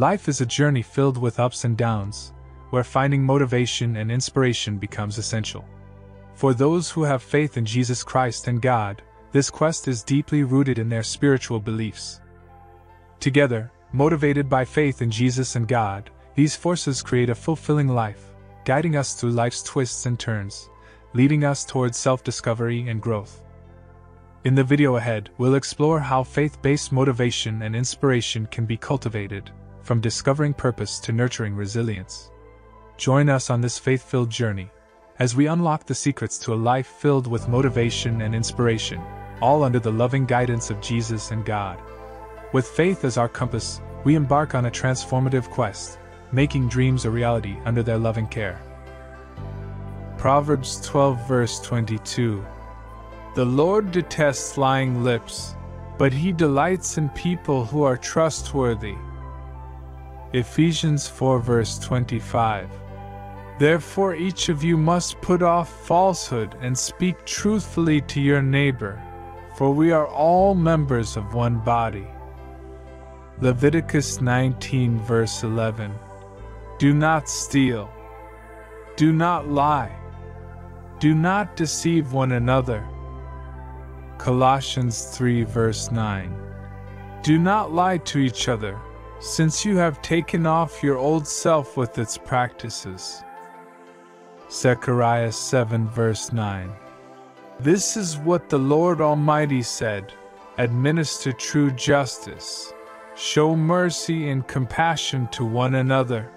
Life is a journey filled with ups and downs, where finding motivation and inspiration becomes essential. For those who have faith in Jesus Christ and God, this quest is deeply rooted in their spiritual beliefs. Together, motivated by faith in Jesus and God, these forces create a fulfilling life, guiding us through life's twists and turns, leading us towards self discovery and growth. In the video ahead, we'll explore how faith based motivation and inspiration can be cultivated, from discovering purpose to nurturing resilience. Join us on this faith filled journey as we unlock the secrets to a life filled with motivation and inspiration, all under the loving guidance of Jesus and God. With faith as our compass, we embark on a transformative quest, making dreams a reality under their loving care. Proverbs 12, verse 22 The Lord detests lying lips, but he delights in people who are trustworthy. Ephesians 4, verse 25 Therefore, each of you must put off falsehood and speak truthfully to your neighbor, for we are all members of one body. Leviticus 19, verse 11. Do not steal. Do not lie. Do not deceive one another. Colossians 3, verse 9. Do not lie to each other, since you have taken off your old self with its practices. Zechariah 7 verse 9. This is what the Lord Almighty said Administer true justice, show mercy and compassion to one another.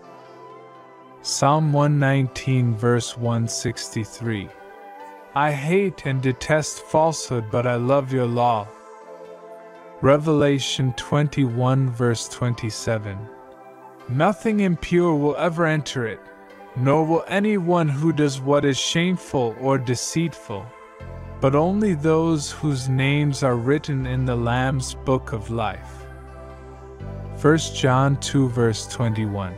Psalm 119 verse 163. I hate and detest falsehood, but I love your law. Revelation 21 verse 27. Nothing impure will ever enter it nor will anyone who does what is shameful or deceitful, but only those whose names are written in the Lamb's book of life. 1 John 2 verse 21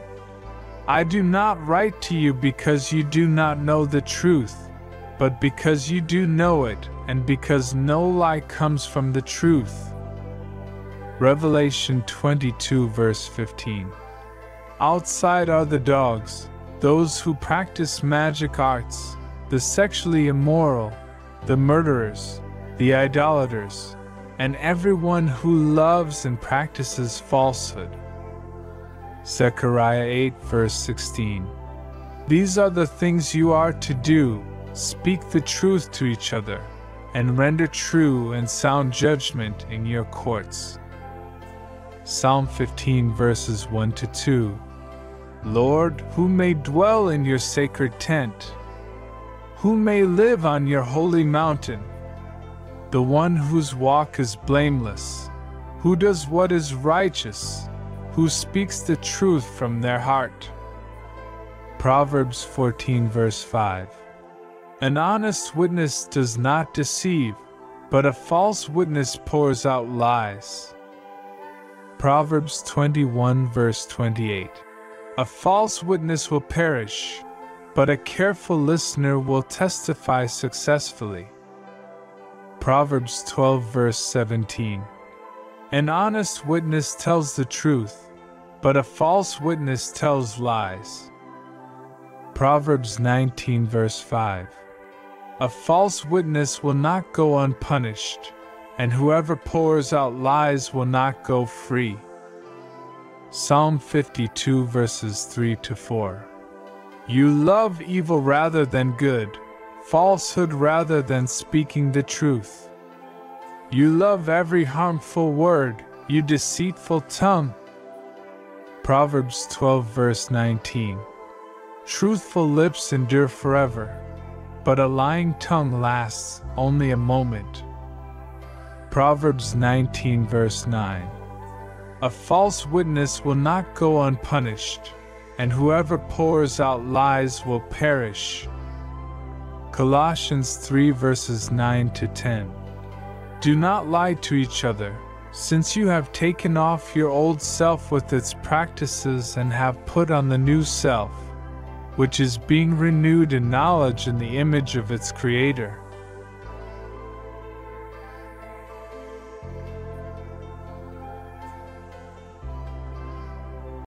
I do not write to you because you do not know the truth, but because you do know it, and because no lie comes from the truth. Revelation 22 verse 15 Outside are the dogs, those who practice magic arts, the sexually immoral, the murderers, the idolaters, and everyone who loves and practices falsehood. Zechariah 8, verse 16. These are the things you are to do speak the truth to each other, and render true and sound judgment in your courts. Psalm 15, verses 1 to 2. Lord, who may dwell in your sacred tent? Who may live on your holy mountain? The one whose walk is blameless, who does what is righteous, who speaks the truth from their heart. Proverbs 14, verse 5. An honest witness does not deceive, but a false witness pours out lies. Proverbs 21, verse 28. A false witness will perish, but a careful listener will testify successfully. Proverbs 12, verse 17. An honest witness tells the truth, but a false witness tells lies. Proverbs 19, verse 5. A false witness will not go unpunished, and whoever pours out lies will not go free. Psalm 52 verses 3 to 4. You love evil rather than good, falsehood rather than speaking the truth. You love every harmful word, you deceitful tongue. Proverbs 12 verse 19. Truthful lips endure forever, but a lying tongue lasts only a moment. Proverbs 19 verse 9. A false witness will not go unpunished, and whoever pours out lies will perish. Colossians 3 verses 9 to 10. Do not lie to each other, since you have taken off your old self with its practices and have put on the new self, which is being renewed in knowledge in the image of its Creator.